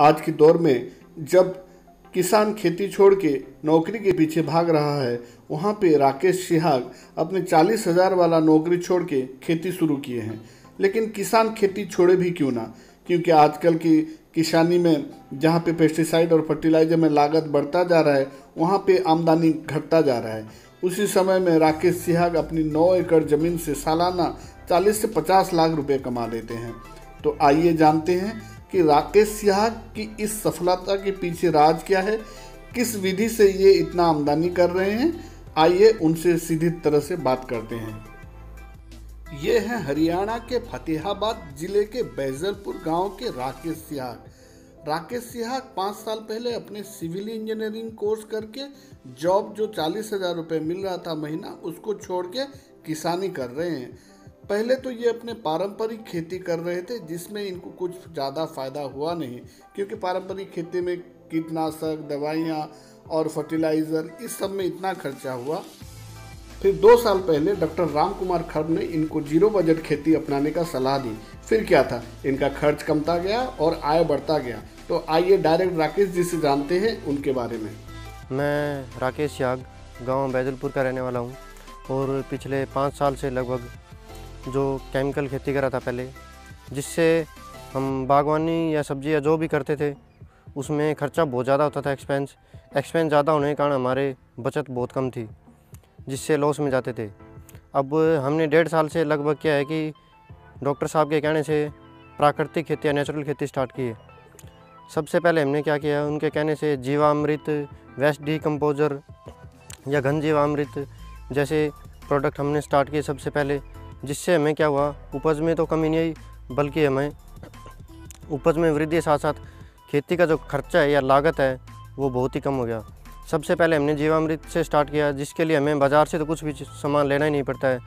आज के दौर में जब किसान खेती छोड़ के नौकरी के पीछे भाग रहा है, वहाँ पे राकेश सिहाग अपने चालीस हज़ार वाला नौकरी छोड़ के खेती शुरू किए हैं। लेकिन किसान खेती छोड़े भी क्यों ना? क्योंकि आजकल की किसानी में जहाँ पे पेस्टिसाइड और फर्टिलाइज़र में लागत बढ़ता जा रहा है, वहाँ पे आमदनी घटता जा रहा है। उसी समय में राकेश सिहाग अपनी नौ एकड़ ज़मीन से सालाना 40 से 50 लाख रुपए कमा लेते हैं। तो आइए जानते हैं कि राकेश सिहाग की इस सफलता के पीछे राज क्या है? किस विधि से ये इतना आमदनी कर रहे हैं? आइए उनसे सीधी तरह से बात करते हैं। ये हैं हरियाणा के फतेहाबाद ज़िले के बैजलपुर गाँव के राकेश सिहाग राकेश सिहाग पाँच साल पहले अपने सिविल इंजीनियरिंग कोर्स करके जॉब जो चालीस हज़ार रुपये मिल रहा था महीना, उसको छोड़ के किसानी कर रहे हैं। पहले तो ये अपने पारंपरिक खेती कर रहे थे, जिसमें इनको कुछ ज़्यादा फ़ायदा हुआ नहीं, क्योंकि पारंपरिक खेती में कीटनाशक, दवाइयाँ और फर्टिलाइज़र इस सब में इतना खर्चा हुआ। फिर दो साल पहले डॉक्टर राम कुमार खर्ब ने इनको ज़ीरो बजट खेती अपनाने का सलाह दी। फिर क्या था? इनका खर्च कमता गया और आय बढ़ता गया। तो आइए डायरेक्ट राकेश जी से जानते हैं उनके बारे में। मैं राकेश याग, गाँव बैजलपुर का रहने वाला हूँ और पिछले पाँच साल से लगभग जो केमिकल खेती करा था पहले, जिससे हम बागवानी या सब्ज़ी या जो भी करते थे, उसमें खर्चा बहुत ज़्यादा होता था एक्सपेंस एक्सपेंस ज़्यादा होने के कारण हमारे बचत बहुत कम थी, जिससे लॉस में जाते थे। अब हमने डेढ़ साल से लगभग क्या है कि डॉक्टर साहब के कहने से प्राकृतिक खेती या नेचुरल खेती स्टार्ट की है। सबसे पहले हमने क्या किया, उनके कहने से जीवामृत वेस्ट डिकम्पोजर या घन जीवामृत जैसे प्रोडक्ट हमने स्टार्ट किए सबसे पहले। जिससे हमें क्या हुआ? उपज में तो कमी नहीं आई बल्कि हमें उपज में वृद्धि के साथ साथ खेती का जो खर्चा है या लागत है, वो बहुत ही कम हो गया। सबसे पहले हमने जीवामृत से स्टार्ट किया, जिसके लिए हमें बाज़ार से तो कुछ भी सामान लेना ही नहीं पड़ता है,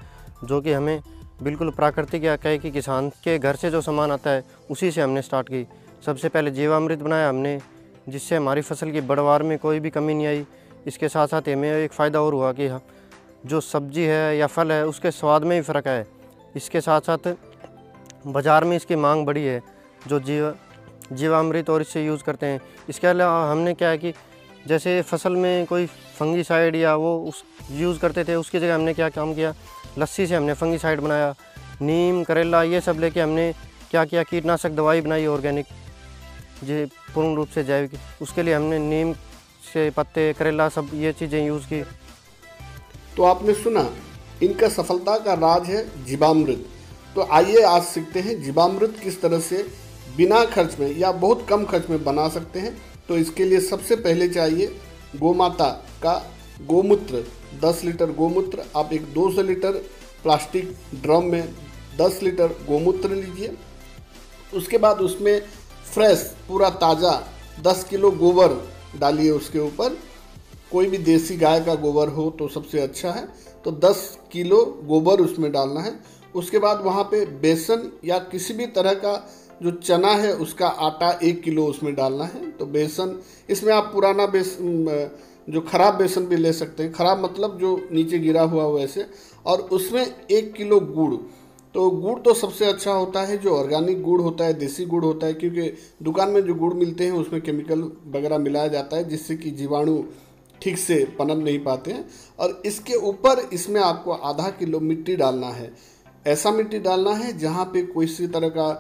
जो कि हमें बिल्कुल प्राकृतिक या कहे कि किसान के घर से जो सामान आता है, उसी से हमने स्टार्ट की। सबसे पहले जीवामृत बनाया हमने, जिससे हमारी फ़सल की बढ़वार में कोई भी कमी नहीं आई। इसके साथ साथ हमें एक फ़ायदा और हुआ कि जो सब्ज़ी है या फल है, उसके स्वाद में भी फ़र्क है। इसके साथ साथ बाज़ार में इसकी मांग बढ़ी है, जो जीव, जीवामृत और इससे यूज़ करते हैं। इसके अलावा हमने क्या है कि जैसे फ़सल में कोई फंगीसाइड या वो उस, यूज़ करते थे, उसकी जगह हमने क्या काम किया? लस्सी से हमने फंगीसाइड बनाया। नीम, करेला, ये सब लेके हमने क्या किया? कीटनाशक दवाई बनाई ऑर्गेनिक। जी पूर्ण रूप से जैविक। उसके लिए हमने नीम से पत्ते, करेला सब ये चीज़ें यूज़ की। तो आपने सुना, इनका सफलता का राज है जीवामृत। तो आइए आज सीखते हैं जीवामृत किस तरह से बिना खर्च में या बहुत कम खर्च में बना सकते हैं। तो इसके लिए सबसे पहले चाहिए गोमाता का गोमूत्र 10 लीटर गोमूत्र। आप एक 200 लीटर प्लास्टिक ड्रम में 10 लीटर गोमूत्र लीजिए। उसके बाद उसमें फ्रेश, पूरा ताज़ा 10 किलो गोबर डालिए उसके ऊपर। कोई भी देसी गाय का गोबर हो तो सबसे अच्छा है। तो 10 किलो गोबर उसमें डालना है। उसके बाद वहाँ पे बेसन या किसी भी तरह का जो चना है, उसका आटा एक किलो उसमें डालना है। तो बेसन, इसमें आप पुराना बेसन जो ख़राब बेसन भी ले सकते हैं। ख़राब मतलब जो नीचे गिरा हुआ वैसे और उसमें एक किलो गुड़। तो गुड़ तो सबसे अच्छा होता है, जो ऑर्गेनिक गुड़ होता है, देसी गुड़ होता है, क्योंकि दुकान में जो गुड़ मिलते हैं, उसमें केमिकल वगैरह मिलाया जाता है, जिससे कि जीवाणु ठीक से पनप नहीं पाते हैं। और इसके ऊपर इसमें आपको आधा किलो मिट्टी डालना है। ऐसा मिट्टी डालना है जहाँ पे कोई सी तरह का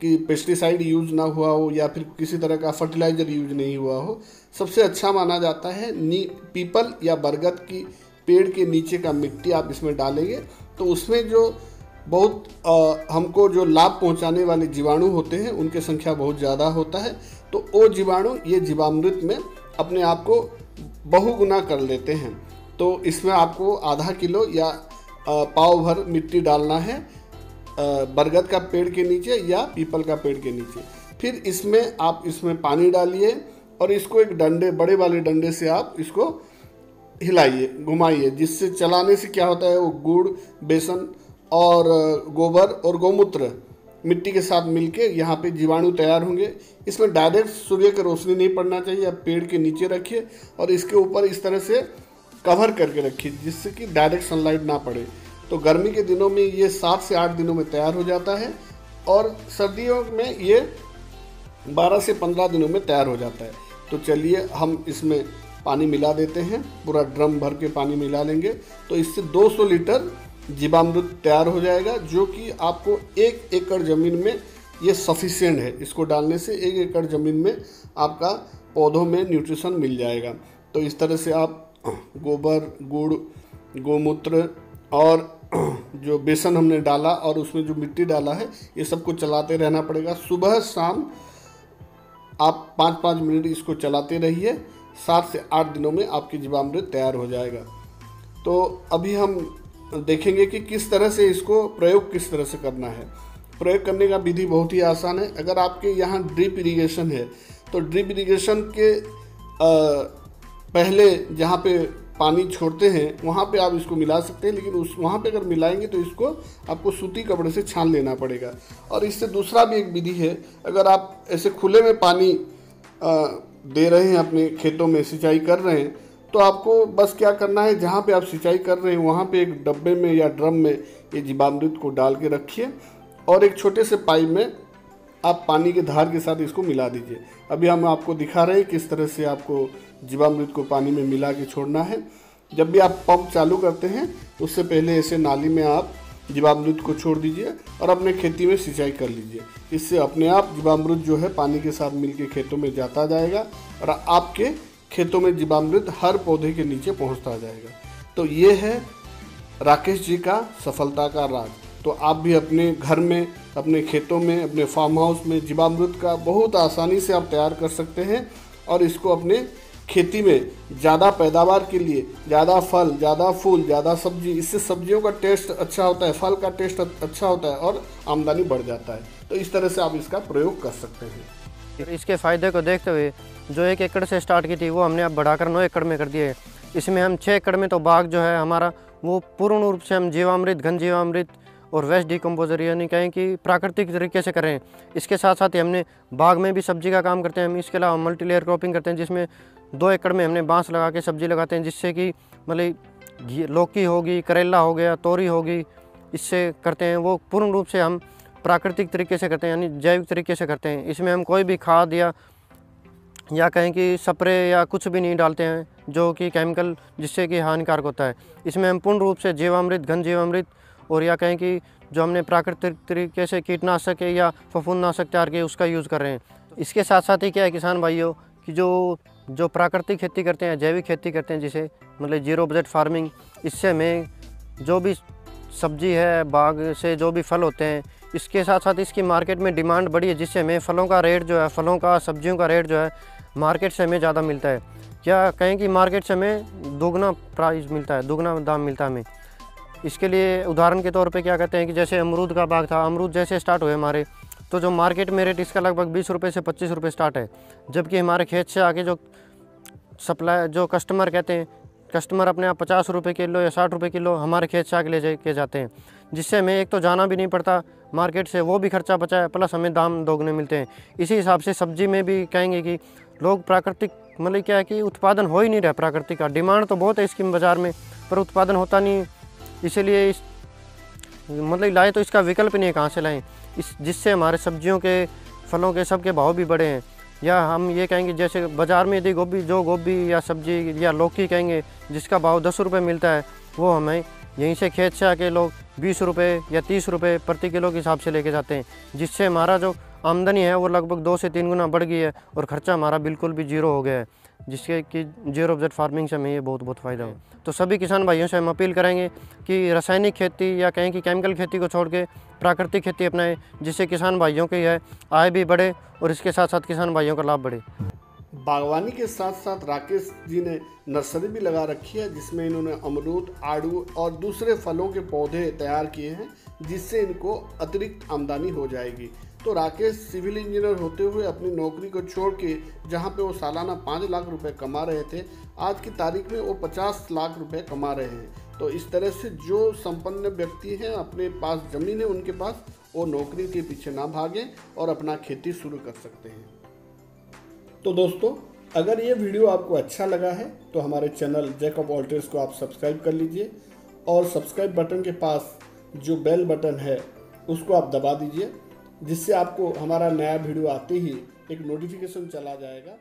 कि पेस्टिसाइड यूज़ ना हुआ हो या फिर किसी तरह का फर्टिलाइज़र यूज़ नहीं हुआ हो। सबसे अच्छा माना जाता है नी पीपल या बरगद की पेड़ के नीचे का मिट्टी आप इसमें डालेंगे। तो उसमें जो बहुत आ, हमको जो लाभ पहुँचाने वाले जीवाणु होते हैं उनकी संख्या बहुत ज़्यादा होता है। तो वो जीवाणु ये जीवामृत में अपने आप को बहुगुना कर लेते हैं। तो इसमें आपको आधा किलो या पाव भर मिट्टी डालना है बरगद का पेड़ के नीचे या पीपल का पेड़ के नीचे। फिर इसमें आप इसमें पानी डालिए और इसको एक डंडे, बड़े वाले डंडे से आप इसको हिलाइए, घुमाइए, जिससे चलाने से क्या होता है, वो गुड़, बेसन और गोबर और गौमूत्र मिट्टी के साथ मिलके यहाँ पे जीवाणु तैयार होंगे। इसमें डायरेक्ट सूर्य की रोशनी नहीं पड़ना चाहिए, आप पेड़ के नीचे रखिए और इसके ऊपर इस तरह से कवर करके रखिए, जिससे कि डायरेक्ट सनलाइट ना पड़े। तो गर्मी के दिनों में ये सात से आठ दिनों में तैयार हो जाता है और सर्दियों में ये 12 से 15 दिनों में तैयार हो जाता है। तो चलिए हम इसमें पानी मिला देते हैं, पूरा ड्रम भर के पानी मिला लेंगे। तो इससे 200 लीटर जीवामृत तैयार हो जाएगा, जो कि आपको एक एकड़ ज़मीन में ये सफिशियंट है। इसको डालने से एक एकड़ ज़मीन में आपका पौधों में न्यूट्रिशन मिल जाएगा। तो इस तरह से आप गोबर, गुड़, गोमूत्र और जो बेसन हमने डाला और उसमें जो मिट्टी डाला है, ये सबको चलाते रहना पड़ेगा। सुबह, शाम आप पाँच पाँच मिनट इसको चलाते रहिए। सात से आठ दिनों में आपकी जीवामृत तैयार हो जाएगा। तो अभी हम देखेंगे कि किस तरह से इसको प्रयोग किस तरह से करना है। प्रयोग करने का विधि बहुत ही आसान है। अगर आपके यहाँ ड्रिप इरीगेशन है तो ड्रिप इरीगेशन के पहले जहाँ पे पानी छोड़ते हैं, वहाँ पे आप इसको मिला सकते हैं, लेकिन उस, वहाँ पे अगर मिलाएँगे तो इसको आपको सूती कपड़े से छान लेना पड़ेगा। और इससे दूसरा भी एक विधि है, अगर आप ऐसे खुले में पानी दे रहे हैं, अपने खेतों में सिंचाई कर रहे हैं तो आपको बस क्या करना है, जहाँ पे आप सिंचाई कर रहे हैं, वहाँ पे एक डब्बे में या ड्रम में ये जीवामृत को डाल के रखिए और एक छोटे से पाइप में आप पानी के धार के साथ इसको मिला दीजिए। अभी हम आपको दिखा रहे हैं किस तरह से आपको जीवामृत को पानी में मिला के छोड़ना है। जब भी आप पंप चालू करते हैं, उससे पहले ऐसे नाली में आप जीवामृत को छोड़ दीजिए और अपने खेती में सिंचाई कर लीजिए। इससे अपने आप जीवामृत जो है पानी के साथ मिल के खेतों में जाता जाएगा और आपके खेतों में जीवामृत हर पौधे के नीचे पहुँचता जाएगा। तो ये है राकेश जी का सफलता का राज। तो आप भी अपने घर में, अपने खेतों में, अपने फार्म हाउस में जीवामृत का बहुत आसानी से आप तैयार कर सकते हैं और इसको अपने खेती में ज़्यादा पैदावार के लिए, ज़्यादा फल, ज़्यादा फूल, ज़्यादा सब्ज़ी, इससे सब्जियों का टेस्ट अच्छा होता है, फल का टेस्ट अच्छा होता है और आमदनी बढ़ जाता है। तो इस तरह से आप इसका प्रयोग कर सकते हैं। इसके फ़ायदे को देखते हुए जो एक एकड़ से स्टार्ट की थी, वो हमने अब बढ़ाकर नौ एकड़ में कर दिए इसमें हम छः एकड़ में तो बाग जो है हमारा, वो पूर्ण रूप से हम जीवामृत, घन जीवामृत और वेस्ट डिकम्पोजर यानी कहें कि प्राकृतिक तरीके से करें इसके साथ साथ ही हमने बाग में भी सब्ज़ी का काम करते हैं हम। इसके अलावा मल्टी लेयर क्रॉपिंग करते हैं, जिसमें दो एकड़ में हमने बाँस लगा के सब्ज़ी लगाते हैं, जिससे कि मतलब लौकी होगी, करेला हो गया, तोरी होगी, इससे करते हैं। वो पूर्ण रूप से हम प्राकृतिक तरीके से करते हैं, यानी जैविक तरीके से करते हैं। इसमें हम कोई भी खाद या या कहें कि स्प्रे या कुछ भी नहीं डालते हैं, जो कि केमिकल जिससे कि हानिकारक होता है। इसमें हम पूर्ण रूप से जीवामृत, घन जीवामृत और या कहें कि जो हमने प्राकृतिक तरीके से कीटनाशक है या फफूंदनाशक तैयार किए, उसका यूज़ कर रहे हैं। इसके साथ साथ ही क्या है, किसान भाइयों, कि जो जो प्राकृतिक खेती करते हैं, जैविक खेती करते हैं, जिसे मतलब ज़ीरो बजट फ़ार्मिंग इससे हमें जो भी सब्ज़ी है, बाग से जो भी फल होते हैं, इसके साथ साथ इसकी मार्केट में डिमांड बढ़ी है, जिससे हमें फलों का रेट जो है, फलों का, सब्जियों का रेट जो है मार्केट से हमें ज़्यादा मिलता है। क्या कहें कि मार्केट से हमें दोगुना प्राइस मिलता है, दोगुना दाम मिलता है हमें। इसके लिए उदाहरण के तौर पे क्या कहते हैं कि जैसे अमरूद का बाग था, अमरूद जैसे स्टार्ट हुए हमारे तो जो मार्केट में रेट इसका लगभग बीस रुपये से पच्चीस रुपये स्टार्ट है, जबकि हमारे खेत से आके जो सप्लाई, जो कस्टमर कहते हैं कस्टमर अपने आप पचास रुपये किलो या साठ रुपये किलो हमारे खेत से आगे ले के जाते हैं, जिससे हमें एक तो जाना भी नहीं पड़ता, मार्केट से वो भी खर्चा बचा है, प्लस हमें दाम दोगुने मिलते हैं। इसी हिसाब से सब्ज़ी में भी कहेंगे कि लोग प्राकृतिक मतलब क्या है कि उत्पादन हो ही नहीं रहा प्राकृतिक का। डिमांड तो बहुत है इसकी बाज़ार में, पर उत्पादन होता नहीं इसीलिए इस मतलब लाए तो इसका विकल्प नहीं है कहाँ से लाएँ। इस, जिससे हमारे सब्जियों के, फलों के सब के भाव भी बढ़े हैं। या हम ये कहेंगे, जैसे बाज़ार में यदि गोभी, जो गोभी या सब्ज़ी या लौकी कहेंगे, जिसका भाव दस रुपये मिलता है, वो हमें यहीं से खेत से आके लोग बीस रुपये या तीस रुपये प्रति किलो के हिसाब से लेके जाते हैं, जिससे हमारा जो आमदनी है, वो लगभग दो से तीन गुना बढ़ गई है और ख़र्चा हमारा बिल्कुल भी ज़ीरो हो गया है। जिसके कि ज़ीरो बजट फ़ार्मिंग से हमें ये बहुत बहुत फ़ायदा हो। तो सभी किसान भाइयों से हम अपील करेंगे कि रासायनिक खेती या कहें कि केमिकल खेती को छोड़ के प्राकृतिक खेती अपनाएँ, जिससे किसान भाइयों की आय भी बढ़े और इसके साथ साथ किसान भाइयों का लाभ बढ़े। बागवानी के साथ साथ राकेश जी ने नर्सरी भी लगा रखी है, जिसमें इन्होंने अमरूद, आड़ू और दूसरे फलों के पौधे तैयार किए हैं। जिससे इनको अतिरिक्त आमदनी हो जाएगी। तो राकेश सिविल इंजीनियर होते हुए अपनी नौकरी को छोड़ के, जहाँ पे वो सालाना पाँच लाख रुपए कमा रहे थे, आज की तारीख में वो पचास लाख रुपए कमा रहे हैं। तो इस तरह से जो संपन्न व्यक्ति हैं, अपने पास ज़मीन है उनके पास, वो नौकरी के पीछे ना भागें और अपना खेती शुरू कर सकते हैं। तो दोस्तों, अगर ये वीडियो आपको अच्छा लगा है तो हमारे चैनल जैकअप ऑल्टर्स को आप सब्सक्राइब कर लीजिए और सब्सक्राइब बटन के पास जो बेल बटन है, उसको आप दबा दीजिए, जिससे आपको हमारा नया वीडियो आते ही एक नोटिफिकेशन चला जाएगा।